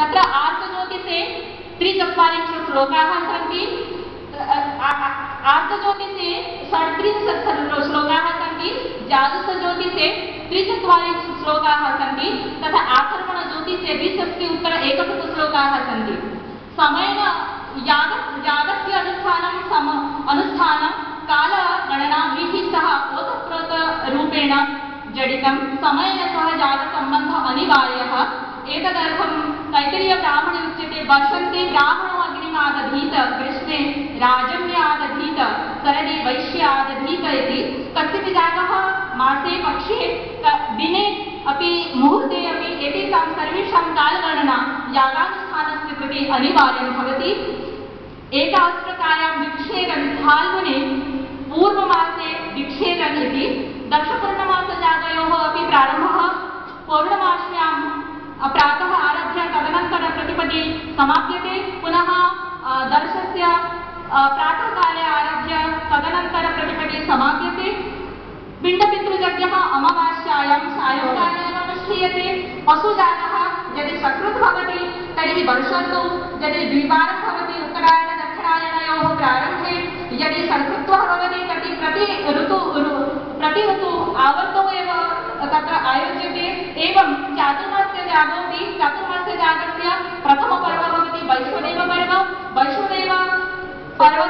तत्र आर्तज्योतिषे त्रिचत्वारिंशत् श्लोकाः सन्ति आर्तज्योतिषे षड्त्रिंशत् श्लोकाः सन्ति। जातकज्योतिषे त्रिचत्वारिंशत् श्लोकाः सन्ति। तथा आकर्मणज्योतिषे द्विषष्टि उत्तर एकशतश्लोकाः सन्ति। समयेन याग, यागस्य अनुष्ठानं, सम, अनुष्ठानं कालगणनाभिः सह ओतप्रोतरूपेण जडितं। समयेन सह यागसम्बन्धः अनिवार्यः वर्षन्ते ब्राह्मणो अग्निमादधीत कृष्णे राजन्यादधीत सरणे वैश्यादधीत इति जागः मासे पक्षे दिने अपि मुहूर्ते अपि एतेषां सर्वेषां कालगणना यागानुष्ठानस्य कृते अनिवार्यं भवति। एतावत्प्रकारां विक्षेरन् फाल्गुने पूर्वमासे विक्षेरन् इति दक्षपूर्णमासजागयोः अपि प्रारम्भः। पौर्णमास्यां प्रातः आरभ्य तदनन्तर प्रतिपदे समाप्यते। पुनः अ, दर्शस्य अ, प्रातःकाले आरभ्य तदनन्तर प्रतिपदे समाप्यते। पिण्डपितृयज्ञः अमावास्यायां सायङ्काले अनुष्ठीयते पशुजातः यदि सकृत् भवति तर्हि वर्षन्तु यदि द्विवारं उत्तरायण दक्षिणायनयोः प्रारम्भे। यदि षड्कृत्वः भवति तर्हि प्रति ऋतु प्रति ऋतु आवर्तौ एव तत्र आयोज्यते। एवं चातुर्मास्य जागोऽपि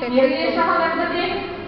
Jadi insya